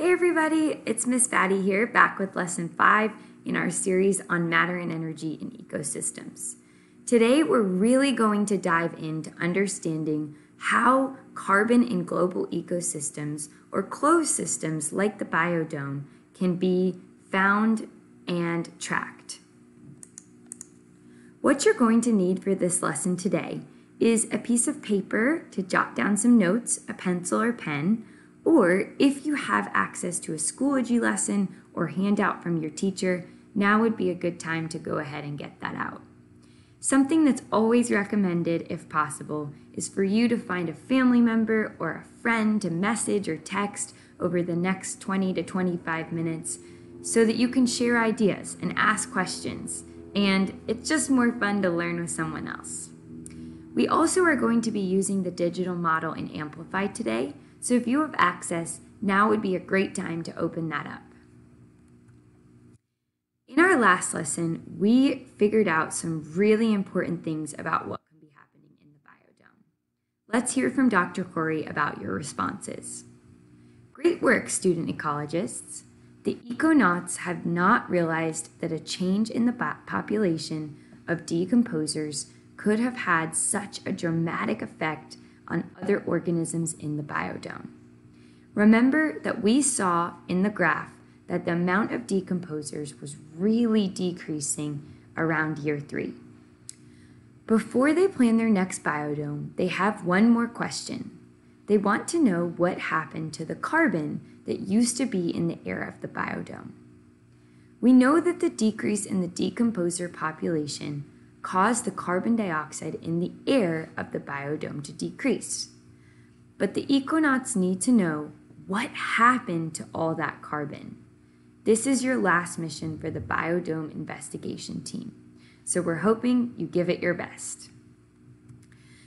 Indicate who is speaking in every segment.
Speaker 1: Hey everybody, it's Miss Batty here, back with lesson five in our series on matter and energy in ecosystems. Today, we're really going to dive into understanding how carbon in global ecosystems or closed systems like the biodome can be found and tracked. What you're going to need for this lesson today is a piece of paper to jot down some notes, a pencil or pen, or if you have access to a Schoology lesson or handout from your teacher, now would be a good time to go ahead and get that out. Something that's always recommended, if possible, is for you to find a family member or a friend to message or text over the next 20 to 25 minutes so that you can share ideas and ask questions. And it's just more fun to learn with someone else. We also are going to be using the digital model in Amplify today, so if you have access, now would be a great time to open that up. In our last lesson, we figured out some really important things about what can be happening in the biodome. Let's hear from Dr. Corey about your responses. Great work, student ecologists. The econauts have not realized that a change in the population of decomposers could have had such a dramatic effect on other organisms in the biodome. Remember that we saw in the graph that the amount of decomposers was really decreasing around year three. Before they plan their next biodome, they have one more question. They want to know what happened to the carbon that used to be in the air of the biodome. We know that the decrease in the decomposer population caused the carbon dioxide in the air of the biodome to decrease. But the econauts need to know what happened to all that carbon. This is your last mission for the Biodome investigation team, so we're hoping you give it your best.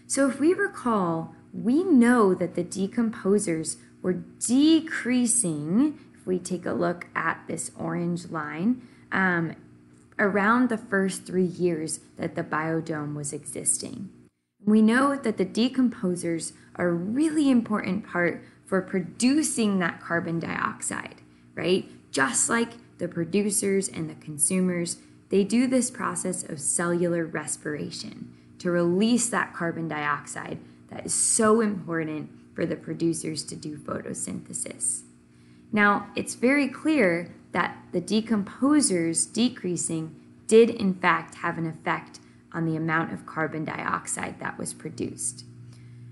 Speaker 1: So, if we recall, we know that the decomposers were decreasing. If we take a look at this orange line, um, around the first three years that the biodome was existing. We know that the decomposers are a really important part for producing that carbon dioxide, right? Just like the producers and the consumers, they do this process of cellular respiration to release that carbon dioxide that is so important for the producers to do photosynthesis. Now, it's very clear that the decomposers decreasing did in fact have an effect on the amount of carbon dioxide that was produced.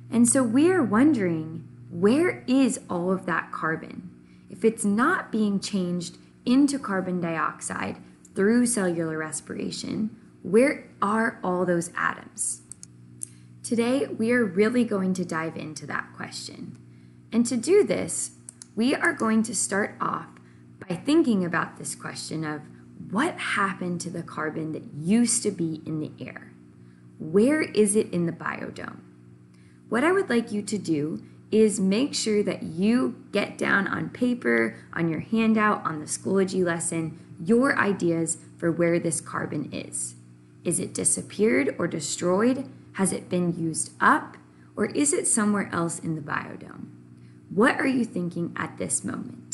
Speaker 1: And so we are wondering where is all of that carbon? if it's not being changed into carbon dioxide through cellular respiration, where are all those atoms? Today, we are really going to dive into that question. And to do this, we are going to start off by thinking about this question of what happened to the carbon that used to be in the air? Where is it in the biodome? What I would like you to do is make sure that you get down on paper, on your handout, on the Schoology lesson, your ideas for where this carbon is. Is it disappeared or destroyed? Has it been used up? Or is it somewhere else in the biodome? What are you thinking at this moment?